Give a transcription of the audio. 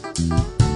you